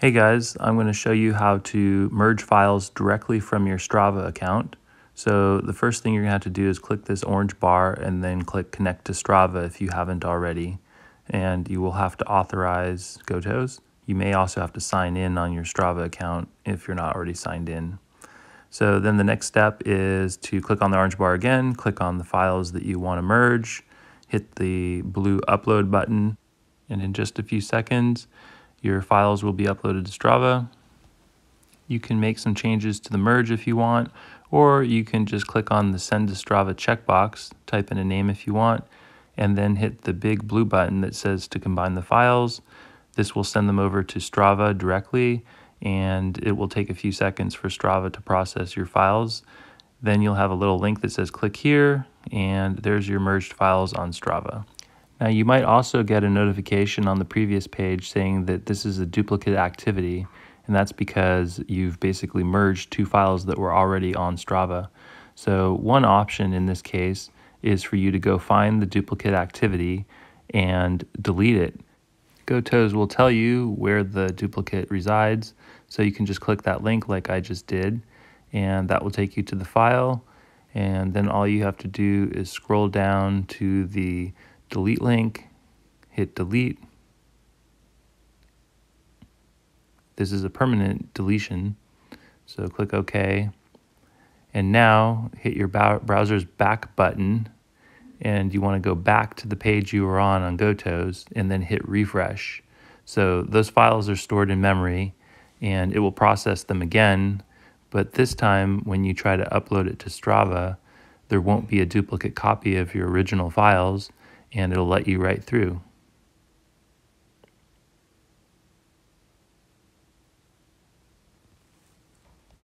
Hey guys, I'm going to show you how to merge files directly from your Strava account. So the first thing you're going to have to do is click this orange bar and then click connect to Strava if you haven't already. And you will have to authorize GoToes. You may also have to sign in on your Strava account if you're not already signed in. So then the next step is to click on the orange bar again, click on the files that you want to merge, hit the blue upload button, and in just a few seconds, your files will be uploaded to Strava. You can make some changes to the merge if you want, or you can just click on the send to Strava checkbox, type in a name if you want, and then hit the big blue button that says to combine the files. This will send them over to Strava directly, and it will take a few seconds for Strava to process your files. Then you'll have a little link that says click here, and there's your merged files on Strava. Now you might also get a notification on the previous page saying that this is a duplicate activity, and that's because you've basically merged two files that were already on Strava. So one option in this case is for you to go find the duplicate activity and delete it. GoToes will tell you where the duplicate resides, so you can just click that link like I just did, and that will take you to the file. And then all you have to do is scroll down to the delete link, hit delete. This is a permanent deletion, so click OK. And now hit your browser's back button and you want to go back to the page you were on on GoToes and then hit refresh. So those files are stored in memory and it will process them again, but this time when you try to upload it to Strava, there won't be a duplicate copy of your original files and it'll let you right through.